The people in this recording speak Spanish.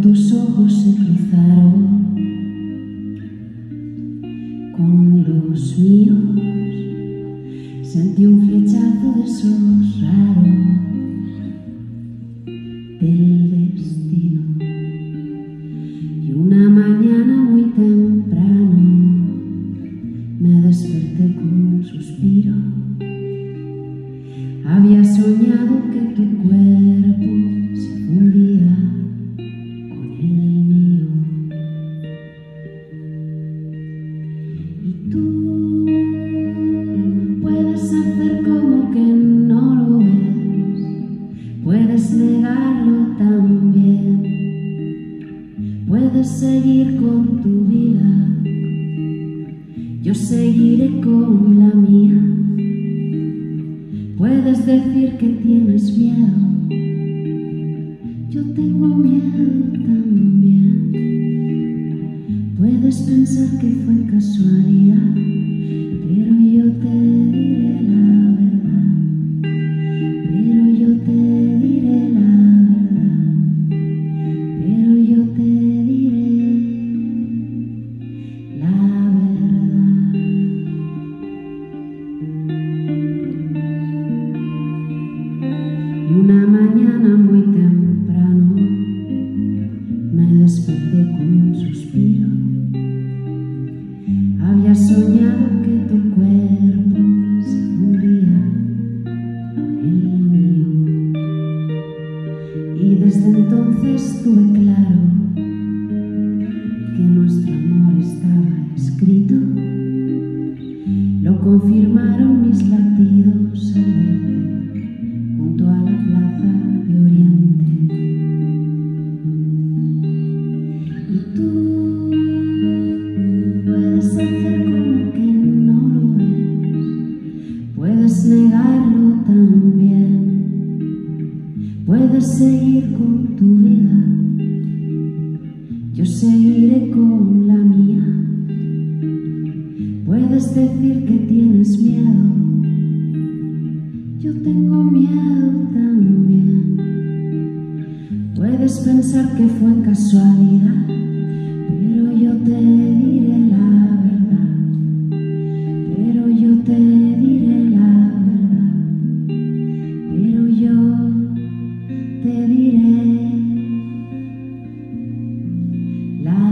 tus ojos se cruzaron con los míos, sentí un flechazo de esos raros del destino. Y una mañana muy temprano me desperté con un suspiro. Había soñado que tu cuerpo puedes hacer como que no lo ves, puedes negarlo también, puedes seguir con tu vida, yo seguiré con la mía. Puedes decir que tienes miedo, yo tengo miedo también. Puedes pensar que fue casualidad, mañana muy temprano me desperté con un suspiro. Había soñado que tu cuerpo se fundía con el mío. Y desde entonces tuve claro que nuestro amor estaba escrito. Lo confirmaron mis latidos al verte puedes seguir con tu vida, yo seguiré con la mía. Puedes decir que tienes miedo, yo tengo miedo también. Puedes pensar que fue casualidad, la